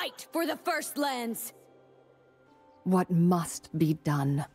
Fight for the First Lands! What must be done?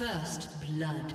First blood.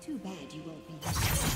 Too bad you won't be.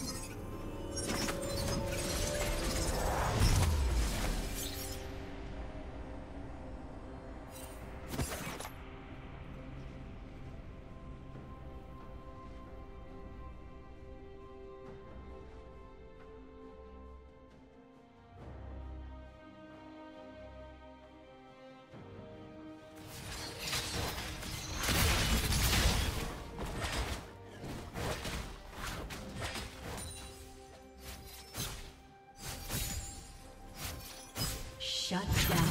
Shut down.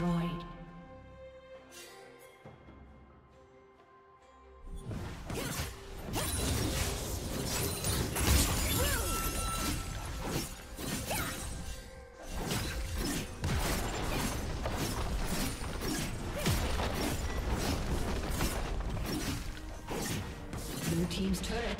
destroyed. Blue Team's turret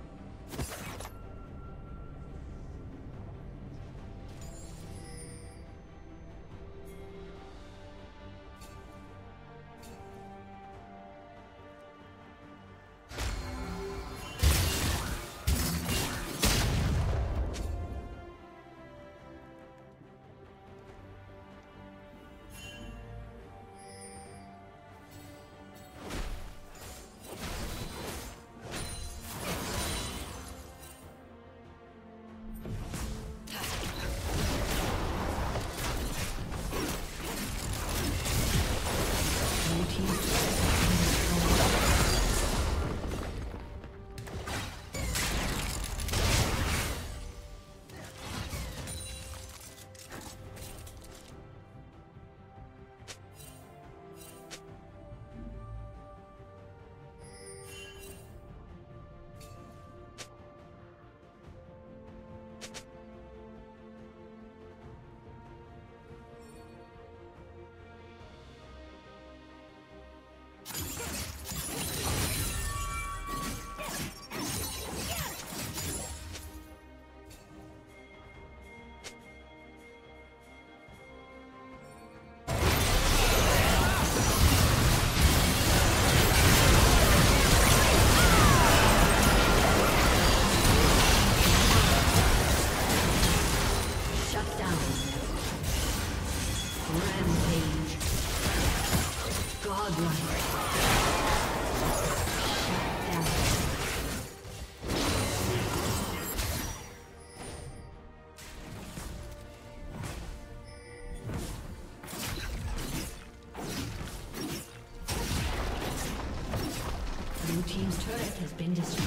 Been destroyed.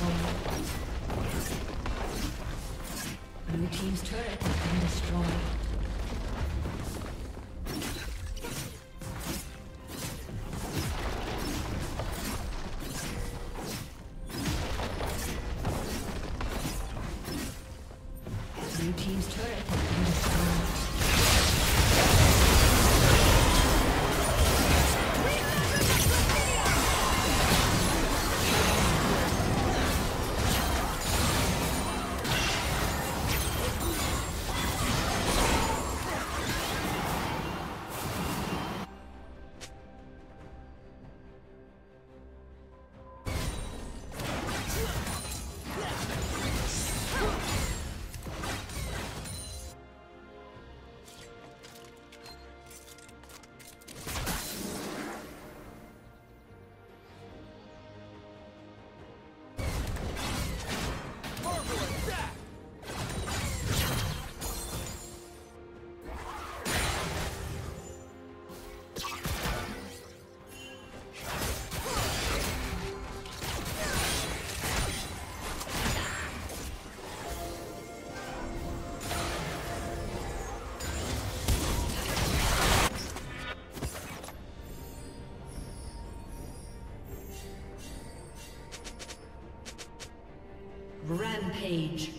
Rampage.